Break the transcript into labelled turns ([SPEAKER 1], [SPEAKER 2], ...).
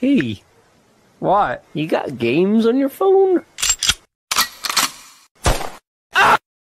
[SPEAKER 1] Hey,
[SPEAKER 2] What?
[SPEAKER 1] you got games on your phone?